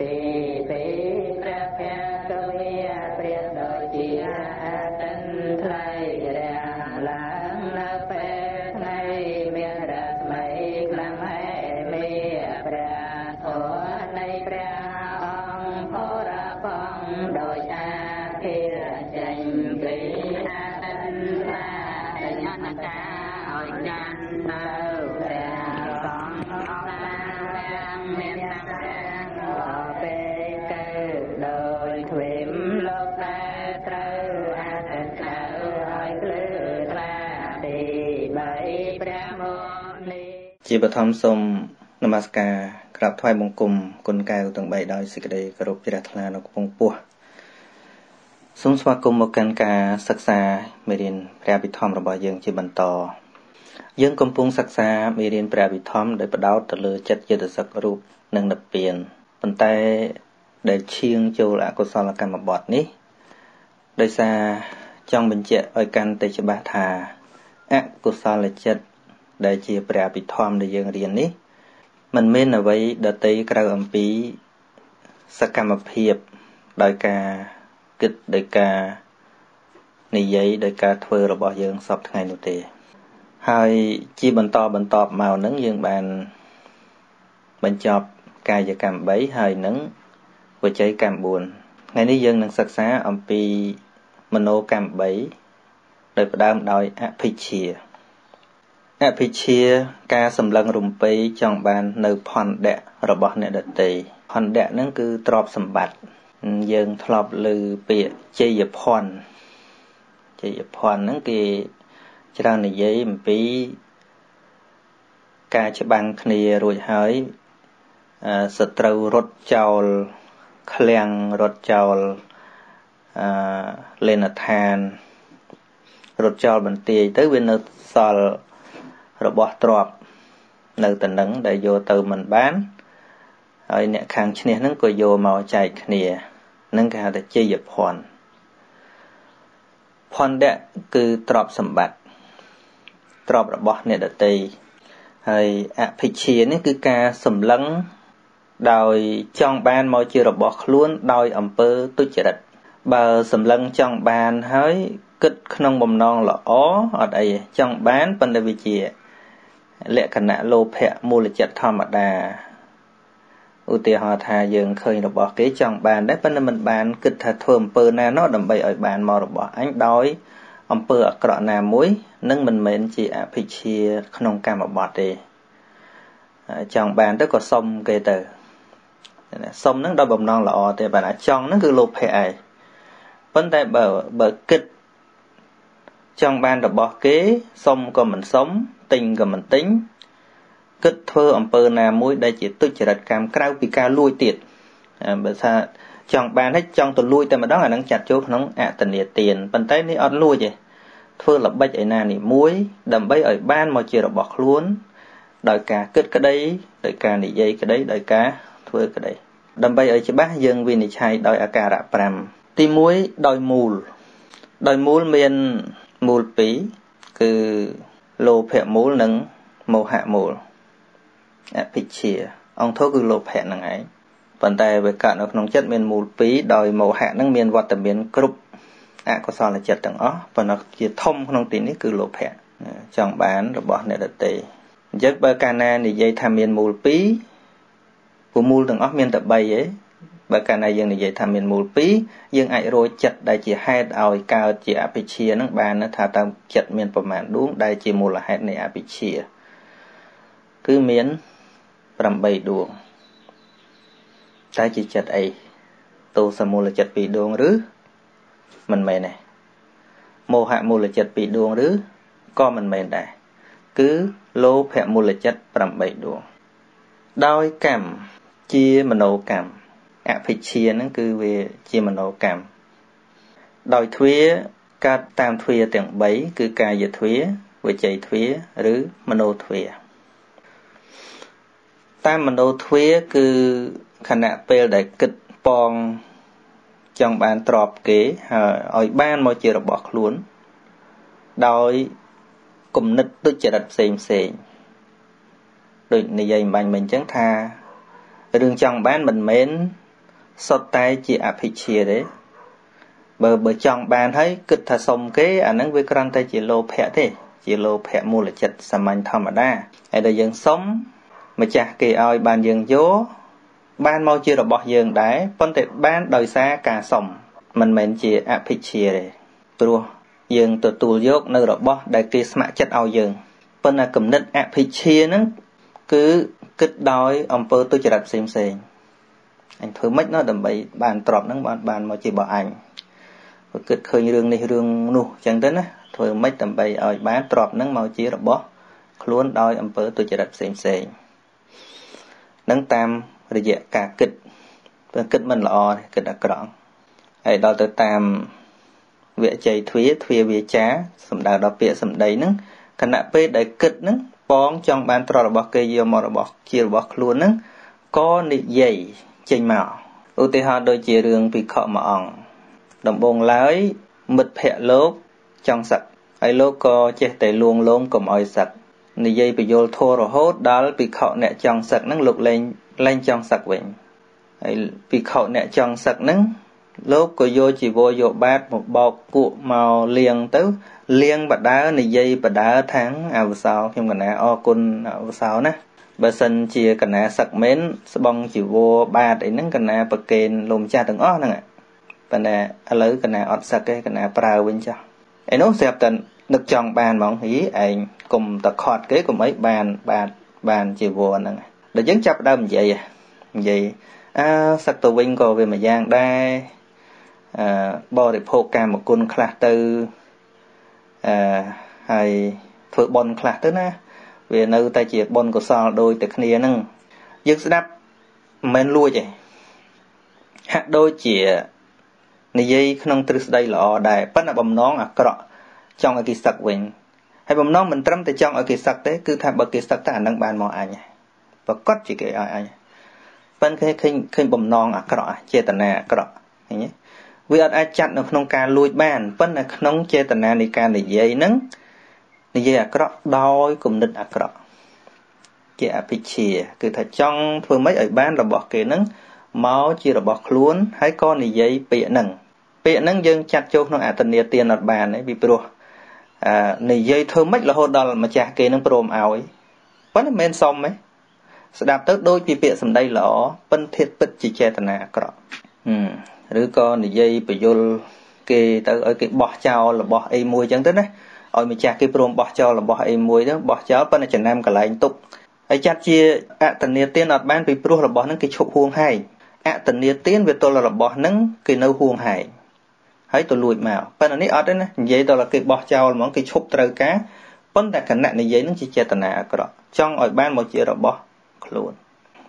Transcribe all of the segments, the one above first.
ទេទេព្រះភគវាព្រះដូចជាអតិនថ្លៃរាំងឡើងនៅពេលថ្ងៃមានរស្មីខ្លាំងហែមេព្រះធម៌នៃព្រះអង្គផរបងដោយអាភិរចេញពីអតិនថ្លាញ្ញតាឲ្យចាន់នៅព្រះសង្ឃអរឡារាំងមានតាំង ជាបឋមសូមនមស្ការក្រាបថ្វាយបង្គំគុណកែវទាំង3ដោយសេចក្តីគោរពជ្រះថ្លានៅកំពង់ពោះសូមស្វាគមន៍មកកាន់ការសិក្សាមេរៀនព្រះវិធម្មរបស់យើងជាបន្ត យើងកំពុងសិក្សាមេរៀនព្រះវិធម្មដោយផ្ដោតទៅលើចិត្តយុទ្ធសឹករូបនិងនិព្វានប៉ុន្តែដែលឈៀងចូលអកុសលកម្មបត្តិនេះដោយសារចង់បញ្ជាក់ឲ្យកាន់តែច្បាស់ថាអកុសលចិត្ត ដែលជាព្រះអភិធម្មដែលយើងរៀននេះมันមានអ្វីដតីក្រៅអំពីសកម្មភាពដោយការគិតដោយការនិយាយដោយការធ្វើរបស់យើងសពថ្ងៃនោះទេ ហើយជាបន្តបន្តមកនឹងយើងបានបញ្ចប់កាយកម្ម3ហើយនឹងវចីកម្ម4ថ្ងៃនេះយើងនឹងសិក្សាអំពីមโนកម្ម3ដោយផ្ដើមដោយអភិជា អភិជាការសម្លឹងរំពេចង់បាននៅផនដៈរបស់អ្នកដតីផនដៈហ្នឹងគឺទ្រព្យសម្បត្តិយើងធ្លាប់ឮពាក្យជ័យភ័ណ្ឌជ័យភ័ណ្ឌហ្នឹងគេច្រើននិយាយអំពីការច្បាំងគ្នារួចហើយសត្រូវរត់ចោលឃ្លាំងរត់ចោលអឺលេនឋានរត់ចោលបន្ទាយទៅវានៅសល់ របស់ទ្របនៅតំណឹងដែលយកទៅមិនបានហើយអ្នកខាងឈ្នះហ្នឹងក៏យកមកចែកគ្នានឹងគេហៅថាជ័យភ័ណ្ឌភ័ណ្ឌៈគឺទ្របសម្បត្តិទ្របរបស់អ្នកដតីហើយអភិជានេះគឺការសម្លឹងដោយចង់បានមកជារបស់ខ្លួនដោយអំពើទុច្ចរិតបើសម្លឹងចង់បានហើយគិតក្នុងបំណងល្អអត់អីចង់បានប៉ុន្តែវាជា លក្ខណៈលោភៈមូលចិត្តធម្មតាឧទាហរណ៍ថាយើងឃើញរបស់គេចង់បានដែរប៉ុន្តែមិនបានគិតថាធ្វើអំពើណានោះដើម្បីឲ្យបានមករបស់អញដោយអំពើអាក្រក់ណាមួយនឹងមិនមែនជាអភិជាក្នុងកម្មបត្តិទេចង់បានទៅក៏សុំគេទៅសុំនឹងដល់បំណងល្អទេបាទចង់នឹងគឺលោភៈឯងប៉ុន្តែបើបើគិតចង់បានរបស់គេសុំក៏មិនសុំទិញក៏មិនទិញគិតធ្វើអំពើណាមួយដែលជាទុច្ចរិតកម្មក្រៅពីការលួចទៀតបើថាចង់បានហើយចង់ទៅលួចតែម្ដងអានឹងចាត់ចូលក្នុងអតនីទានប៉ុន្តែនេះអត់លួចទេធ្វើល្បិចឯណានេះមួយ ដើម្បីឲ្យបានមកជារបស់ខ្លួន ដោយការគិតក្តីដោយការនិយាយក្តីដោយការធ្វើក្តីដើម្បីឲ្យច្បាស់យើងវិនិច្ឆ័យដោយអាការៈ5ទី1ដោយមូល ដោយមូលមានមូល2គឺ លោភៈមូលនិងមោហៈមូលអភិជា អង្គធគឺលោភៈហ្នឹងឯងប៉ុន្តែវាកើតនៅក្នុងចិត្តមានមូល2ដោយមោហៈហ្នឹងមានវត្តមានគ្រប់អកុសលចិត្តទាំងអស់ប៉ុន្តែជាធំក្នុងទីនេះគឺលោភៈចង់បានរបស់អ្នកដទៃអញ្ចឹងបើកាលណានិយាយថាមានមូល2ព្រោះមូលទាំងអស់មានតែ3ឯង បើកាលណាយើងនិយាយថាមានមូល2យើងអាចរកចិត្តដែលជាហេតុឲ្យកើតជាអភិជានឹងបានថាតើចិត្តមានប្រមាណដួងដែលជាមូលហេតុនៃអភិជាគឺមាន8ដួងតែជាចិត្តអីទោសមូលចិត្ត2ដួងឬមិនមែនទេមោហមូលចិត្ត2ដួងឬក៏មិនមែនដែរគឺលោភមូលចិត្ត8ដួងដោយកម្មជាមโนកម្ម អភិជាហ្នឹងគឺវាជាមโนកម្មដោយទ្វាកើតតាមទ្វាទាំង3គឺកាយទ្វាវិច័យទ្វាឬមโนទ្វាតាមមโนទ្វាគឺខណៈពេលដែលគិតប៉ងចង់បានទ្របគេហើយឲ្យបានមកជារបស់ខ្លួនដោយគំនិតទុច្ចរិតផ្សេងផ្សេងដូចនិយាយបាញ់មិញអញ្ចឹងថារឿងចង់បានមិនមែន សុទ្ធតែជាអភិជាទេបើបើចង់បានហើយគិតថាសុំគេអាហ្នឹងវាគ្រាន់តែជាលោភៈទេ ជាលោភៈមូលចិត្តសាមញ្ញធម្មតាហើយដល់យើងសុំម្ចាស់គេឲ្យបានយើងយកបានមកជារបស់យើងដែរប៉ុន្តែបានដោយសារការសុំមិនមែនជាអភិជាទេព្រោះយើងទទួលយកនៅរបស់ដែលគេស្ម័គ្រចិត្តឲ្យយើងប៉ុន្តែគំនិតអភិជាហ្នឹងគឺគិតដោយអំពើទុច្ចរិតផ្សេងផ្សេង អញធ្វើម៉េចណោះដើម្បីបានទ្រពហ្នឹងបានបានមកជារបស់អញបើគិតឃើញរឿងនេះរឿងនោះអញ្ចឹងទៅណាធ្វើម៉េចដើម្បីឲ្យបានទ្រពហ្នឹងមកជារបស់ខ្លួនដោយអំពើទុច្ចរិតផ្សេងផ្សេងនឹងតាមរយៈការគិតព្រោះគិតមិនល្អគិតអាក្រក់ហើយដល់ទៅតាមវិជ័យទ្វាទ្វាវាចាសំដៅដល់ពាក្យសម្ដីហ្នឹងគណៈពេលដែលគិតហ្នឹងបងចង់បានត្ររបស់គេយកមករបស់ជារបស់ខ្លួនហ្នឹងក៏និយាយ ចេញមកឧទាហរណ៍ដូចជារឿងពិខុមួយអង្គដំបងឡើយមិត្តភ័ក្ដិលោកចង់សឹកហើយលោកក៏ចេះតែលួងលោមកុំឲ្យសឹកនិយាយបញ្យលធัวរហូតដល់ពិខុអ្នកចង់សឹកហ្នឹងលោកលែងលែងចង់សឹកវិញហើយពិខុអ្នកចង់សឹកហ្នឹងលោកក៏យកជីវរយកបាតមកបោកគក់មកលៀងទៅលៀងបដើនិយាយបដើថាងអវសោខ្ញុំកណាអរគុណអវសោណា បើសិនជាកណាសឹកមែនស្បងជីវរបាតអីហ្នឹងកណាប្រកេនលោកម្ចាស់ទាំងអស់ហ្នឹងប៉ុន្តែឥឡូវកណាអត់សឹកទេកណាប្រើវិញចុះឯនោះស្រាប់តែនឹកចង់បានហ្មងហីឯងកុំតខត់គេកុំអីបានបានបានជីវរហ្នឹងដល់យើងចាប់ដើមនិយាយនិយាយអើសឹកទៅវិញក៏វាមួយយ៉ាងដែរបរិភោគកាមគុណខ្លះទៅអឺហើយធ្វើបន់ខ្លះទៅណា វានៅតែជាបន់កុសលដូចតែគ្នាហ្នឹងយើងស្ដាប់មិនមែនលួចទេហាក់ដូចជានិយាយក្នុងទ្រឹស្ដីល្អដែរប៉ុន្តែបំណងអាក្រក់ចង់ឲ្យគេសឹកវិញហើយបំណងមិនត្រឹមតែចង់ឲ្យគេសឹកទេគឺថាបើគេសឹកតែអានឹងបានមកអញប្រកាសជាគេឲ្យអញប៉ុន្តែឃើញឃើញបំណងអាក្រក់ចេតនាអាក្រក់ឃើញទេវាអត់អាចចាត់នៅក្នុងការលួចបានប៉ុន្តែក្នុងចេតនានៃការនិយាយហ្នឹង និយាយអាក្រក់ដោយគំនិតអាក្រក់ជាអភិជាគឺថាចង់ធ្វើម៉េចឲ្យបានរបស់គេហ្នឹងមកជារបស់ខ្លួនហើយក៏និយាយពាក្យហ្នឹងពាក្យហ្នឹងយើងចាត់ចូលក្នុងអត្តនីទានអត់បានទេពីព្រោះអឺនិយាយធ្វើម៉េចរហូតដល់ម្ចាស់គេនឹងព្រមឲ្យប៉ុន្តែមិនមែនសុំទេស្ដាប់ទៅដូចពីពាក្យសម្ដីល្អប៉ុន្តែធៀបពិតជាចេតនាអាក្រក់ឬក៏និយាយបយលគេទៅឲ្យគេបោះចោលរបស់អីមួយចឹងទៅណា ឲ្យម្ចាស់គេព្រមបោះចោលរបស់អីមួយទៅបោះចោលប៉ុន្តែចំណាំកន្លែងទុកហើយចាត់ជាអតនីទានអត់បានពីព្រោះរបស់ហ្នឹងគេឈប់ហួងហែងអតនីទានវាទល់របស់ហ្នឹងគេនៅហួងហែងហើយទៅលួចមកប៉ុន្តែនេះអត់ទេណានិយាយដល់គេបោះចោលហ្មងគេឈប់ត្រូវការប៉ុន្តែគណៈនិយាយហ្នឹងជាចេតនាអាក្រក់ចង់ឲ្យបានមកជារបស់ខ្លួន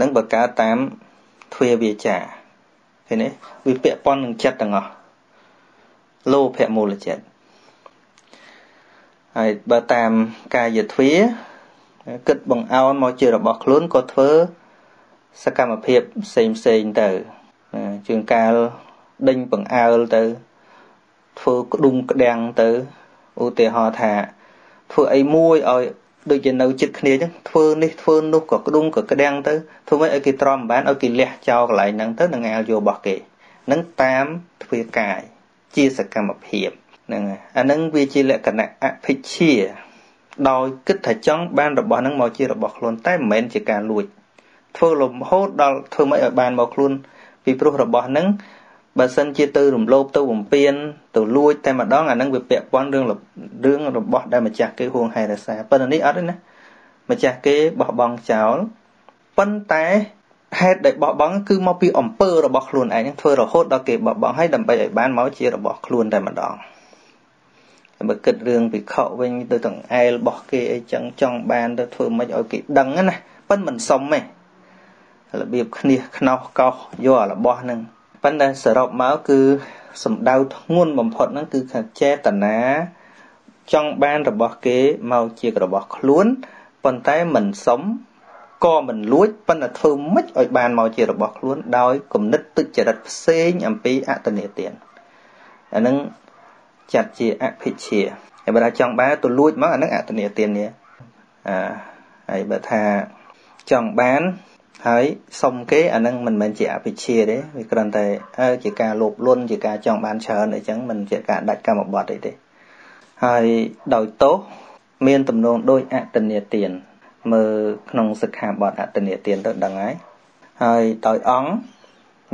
នឹងបើកើតតាមទ្វាវាចាឃើញទេវាពាក់ព័ន្ធនឹងចិត្តទាំងអស់លោភៈមូលចិត្ត ហើយបើតាមកាយទ្វាគិតបង្អោនមកជារបស់ខ្លួនក៏ធ្វើសកម្មភាពផ្សេងផ្សេងទៅជាងកាលដេញបង្អើលទៅ ធ្វើក្ដុំក្ដាំងទៅឧទាហរណ៍ថា ធ្វើអីមួយឲ្យដូចជានៅចិត្តគ្នាអញ្ចឹងធ្វើនេះធ្វើនោះក៏ក្ដុំក៏ក្ដាំងទៅធ្វើម៉េចឲ្យគេទ្រាំបានឲ្យគេលះចោលកន្លែងហ្នឹងទៅនឹងអាលយករបស់គេនឹងតាមទ្វាកាយជាសកម្មភាព ហ្នឹងអាហ្នឹងវាជាលក្ខណៈអភិជាដោយគិតថាចង់បានរបស់ហ្នឹងមកជារបស់ខ្លួនតែមិនមែនជាការលួចធ្វើលំហូតដល់ធ្វើម៉េចឲ្យបានមកខ្លួនពីព្រោះរបស់ហ្នឹងបើសិនជាទៅរំលោភទៅបំពេញទៅលួចតែម្ដងអានឹងវាពាក់ព័ន្ធរឿងរឿងរបស់ដែលម្ចាស់គេហួងហែរក្សាប៉ុន្តែនេះអត់ទេណាម្ចាស់គេបោះបង់ចោលប៉ុន្តែហេតុដែលបោះបង់គឺមកពីអំពើរបស់ខ្លួនឯងធ្វើរហូតដល់គេបោះបង់ហើយដើម្បីឲ្យបានមកជារបស់ខ្លួនតែម្ដង បើគិតរឿងពិខុវិញទៅទាំងអែលរបស់គេអីចឹងចង់បានទៅធ្វើមិនឲ្យគេដឹងណាប៉ុន្តែមិនសុំទេរបៀបគ្នាខ្នោះកោសយករបស់ហ្នឹងប៉ុន្តែសរុបមកគឺសំដៅធ្ងន់បំផុតហ្នឹងគឺថាចេតនាចង់បានរបស់គេមកជារបស់ខ្លួនប៉ុន្តែមិនសុំក៏មិនលួចប៉ុន្តែធ្វើម៉េចឲ្យបានមកជារបស់ខ្លួនដោយគំនិតទុច្ចរិតផ្សេងអំពីអតនេទានអានឹង ចាត់ជាអភិជាហើយបើថាចង់បានទៅលួចមកអានឹងអតនេទាននេះអាហើយបើថាចង់បានហើយសុំគេអានឹងមិនមែនជាអភិជាទេវាគ្រាន់តែអើជាការលោភលន់ជាការចង់បានច្រើនអីចឹងមិនជាការដាច់កម្មបត្តិអីទេហើយដោយទោសមានទំនងដោយអតនីទានមើលក្នុងសិក្ខាបទអតនីទានទៅដឹងហើយហើយដោយអង្គ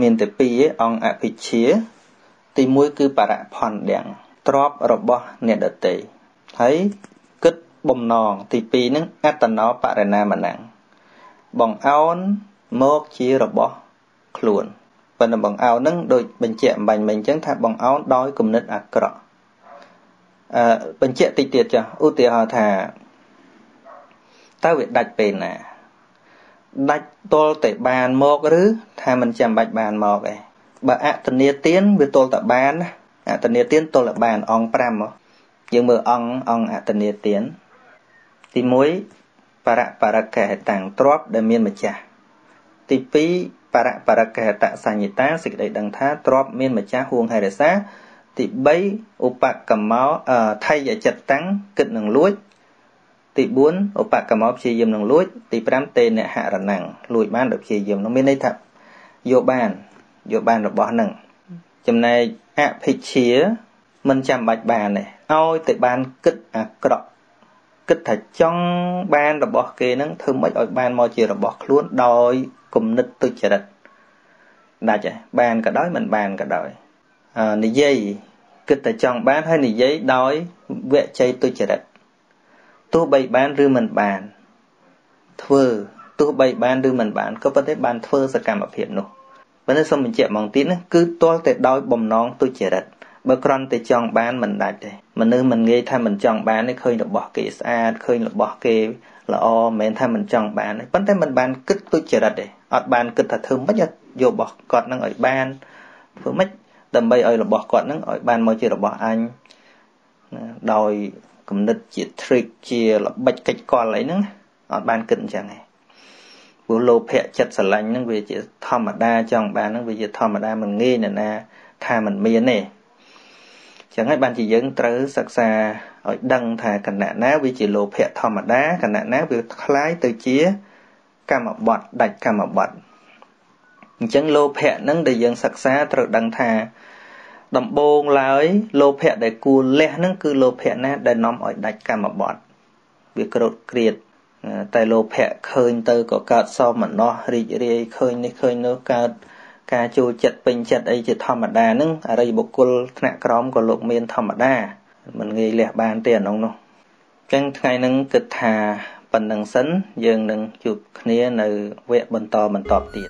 មានតែពីរអង្គអភិជា ទី1គឺបរៈផនទាំង ទ្របរបស់អ្នកដតីហើយគិតបំណងទី2ហ្នឹងអត្តណោបរិណាមណੰបងអោនមកជារបស់ខ្លួនប៉ុន្តែបងអោនហ្នឹងដូចបញ្ជាក់អំបញ្ញមិញអញ្ចឹងថាបងអោនដោយគំនិតអាក្រក់អឺបញ្ជាក់តិចទៀតចាស់ឧទាហរណ៍ថាតើវាដាច់ពេលណាដាច់ទល់តែបានមកឬថាមិនចាំបាច់បានមកឯងបើអតនីទានវាទល់តែបានណា អតនីទានទល់តែបានអង្គ5មកយើងមើលអង្គអង្គអតនីទានទី1បរៈបរកេតាំងទ្របដែលមានម្ចាស់ទី2បរៈបរកេតសញ្ញតាសេចក្តីដឹងថាទ្របមានម្ចាស់ហួងហេរសាទី3ឧបកម្មោថៃចិត្តតាំងគិតនឹងលួចទី4ឧបកម្មោព្យាយាមនឹងលួច ទី5តេនហរណੰងលួចបានដោយព្យាយាមនោះមានន័យថាយកបានយកបានរបស់នឹងចំណែក អភិជាមិនចាំបាច់បានទេឲ្យតែបានគិតអាក្រក់គិតថាចង់បានរបស់គេនឹងធ្វើម៉េចឲ្យបានមកជារបស់ខ្លួនដោយគំនិតទុច្ចរិតដាច់ហើយបានក៏ដោយមិនបានក៏ដោយនិយាយគិតតែចង់បានហើយនិយាយដោយវជ័យទុច្ចរិតទោះបីបានឬមិនបានធ្វើទោះបីបានឬមិនបានក៏ប៉ុន្តែបានធ្វើសកម្មភាពនោះ ប៉ុន្តែសូមបញ្ជាក់មកទៀតណាគឺទាល់តែដោយបំណងទុច្ចរិតបើគ្រាន់តែចង់បានមិនដាច់ទេមនុស្សមិនងាយថាមិនចង់បានទេឃើញរបស់គេស្អាតឃើញរបស់គេល្អមិនមែនថាមិនចង់បានទេប៉ុន្តែមិនបានគិតទុច្ចរិតទេអត់បានគិតថាធ្វើម៉េចយករបស់គាត់នឹងឲ្យបានធ្វើម៉េចដើម្បីឲ្យរបស់គាត់នឹងឲ្យបានមកជារបស់អញដោយគំនិតជា trick ជាល្បិចកិច្ចកលអីហ្នឹងអត់បានគិតអញ្ចឹងទេ ព្រោះលោភៈចិត្តស្រឡាញ់ហ្នឹងវាជាធម្មតាចង់បានហ្នឹងវាជាធម្មតាមិនងាយណាណាថាมันមានទេចឹងហើយបានជាយើងត្រូវសិក្សាឲ្យដឹងថាគណៈណាវាជាលោភៈធម្មតាគណៈណាវាคล้ายទៅជាកម្មបត្តិដាច់កម្មបត្តិអញ្ចឹងលោភៈហ្នឹងដែលយើងសិក្សាត្រូវដឹងថាដំបូងឡើយលោភៈដែលគួរលះហ្នឹងគឺលោភៈណាដែលនាំឲ្យដាច់កម្មបត្តិវាក្រោតក្រៀត តែលោភៈឃើញទៅក៏កើតសោមនស្សរីករាយឃើញនេះឃើញនោះកើតការចូលចិត្តពេញចិត្តអីជាធម្មតាហ្នឹងអរិយបុគ្គលថ្នាក់ក្រោមក៏លោកមានធម្មតាមិនងាយលះបានទេអានោះនោះអញ្ចឹងថ្ងៃហ្នឹងគិតថាប៉ុណ្្នឹងសិនយើងនឹងជួបគ្នានៅវគ្គបន្តបន្តទៀត